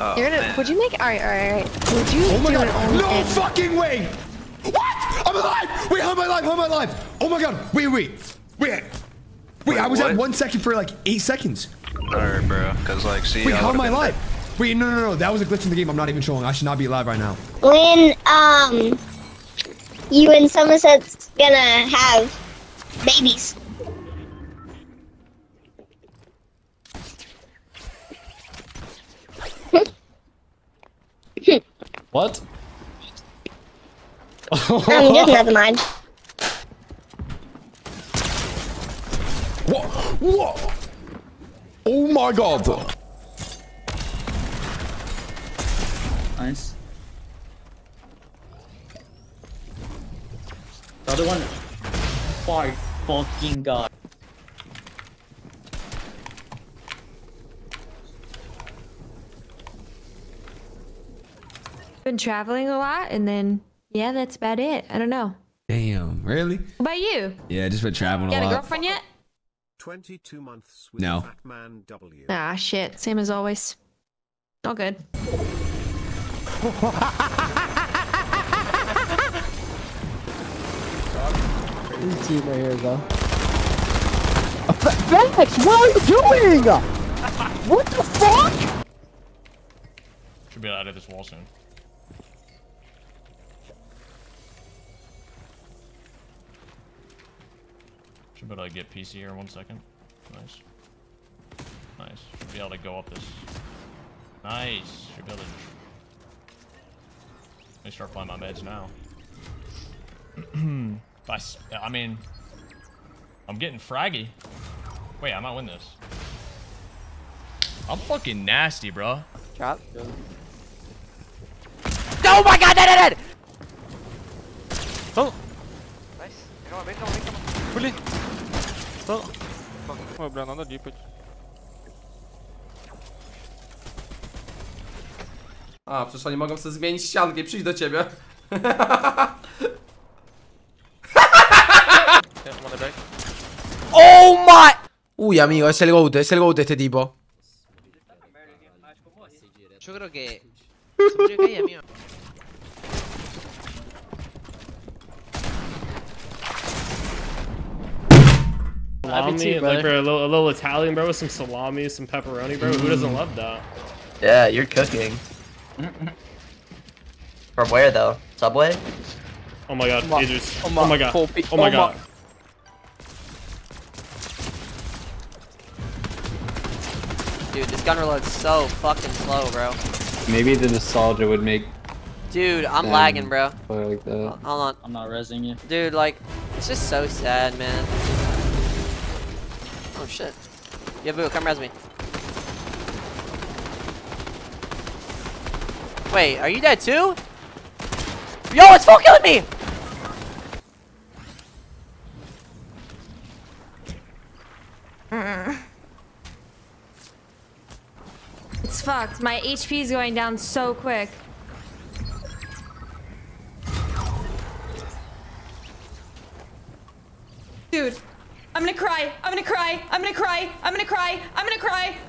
Oh, You're gonna. man. Would you make? All right, all right, all right. Would you Oh my do god! only? No fucking way! What? I'm alive! Wait, how am I alive? How am I alive? Oh my god! Wait, wait, wait, wait! I was what? at one second for like eight seconds. Alright, bro. Cause like, see, Wait, I how am I been alive? Wait, no, no, no, that was a glitch in the game. I'm not even showing. I should not be alive right now. when um you and Sommerset's gonna have babies. What? Um, just never mind. What? What? Oh my god! Nice. The other one. My fucking god. Been traveling a lot, and then yeah, that's about it. I don't know. Damn, really? What about you? Yeah, just been traveling Got a a lot. girlfriend yet? 22 months with No. Batman W. Ah, shit. Same as always. All good. team right here, though. Vex, what are you doing? What the fuck? Should be out of this wall soon. Should be able to get PC here in one second. Nice. Nice. Should be able to go up this. Nice. Should be able to. Let me start playing my meds now. If I, s- I mean, I'm getting fraggy. Wait, I might win this. I'm fucking nasty, bro. Drop. Oh my god, dead, dead, dead! Oh! Nice. Vem calma, vem calma, vem calma. Puli! To. Dobra, надо дипать. A, przecież oni mogą sobie zmienić ściankę i przyjść do ciebie. Oh my! Uy, amigo, es el GOAT, es el GOAT este tipo. Yo creo que. Se murió caída, amigo. Salami, like bro, a little, a little Italian, bro, with some salami, some pepperoni, bro. Who doesn't love that? Yeah, you're cooking. From where though? Subway? Oh my god, oh my- Idris. oh Oh my- my god. full Oh my oh my- god. Dude, this gun reload's so fucking slow, bro. Maybe the nostalgia would make Dude, I'm them lagging, bro. like that. Hold on. I'm not resing you. Dude, like, it's just so sad, man. Oh shit. Yeah, Boo, come res me. Wait, are you dead too? Yo, it's full killing me! It's fucked. My HP is going down so quick. Dude, I'm gonna cry. I'm gonna cry. I'm gonna cry. I'm gonna cry. I'm gonna cry.